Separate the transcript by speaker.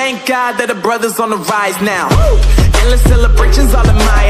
Speaker 1: God that the brothers on the rise now. Endless celebrations all in my